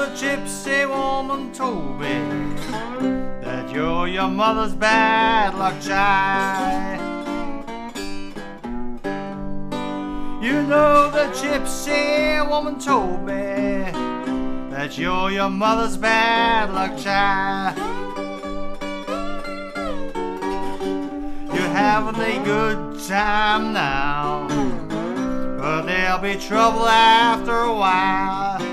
the gypsy woman told me that you're your mother's bad luck child. You know the gypsy woman told me that you're your mother's bad luck child. You're having a good time now, but there'll be trouble after a while.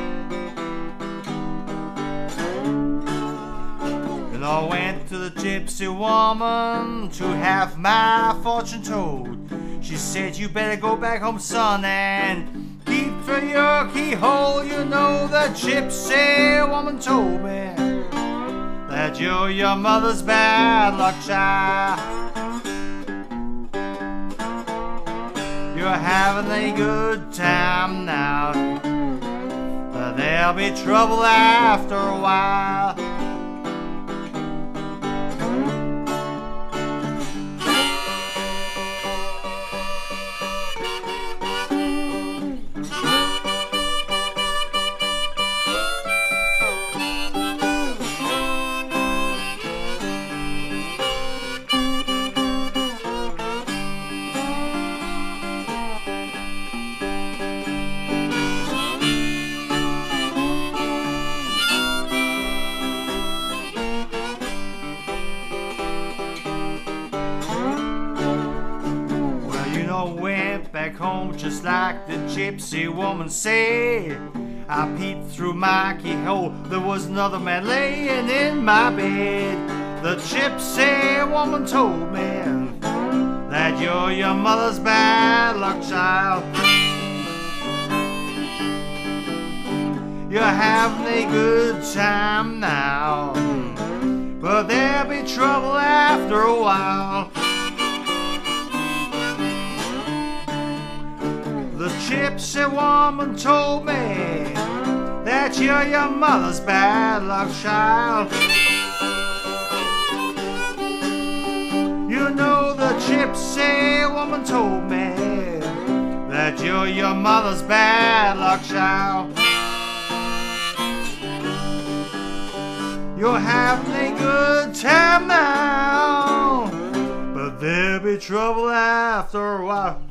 I went to the gypsy woman to have my fortune told. She said, You better go back home, son, and keep through your keyhole. You know the gypsy woman told me that you're your mother's bad luck child. You're having a good time now, but there'll be trouble after a while. Know, went back home just like the gypsy woman said. I peeped through my keyhole, there was another man laying in my bed. The gypsy woman told me that you're your mother's bad luck child. You're having a good time now, but there'll be trouble after a while. Gypsy woman told me that you're your mother's bad luck child. You know the gypsy woman told me that you're your mother's bad luck child. You're having a good time now, but there'll be trouble after a while.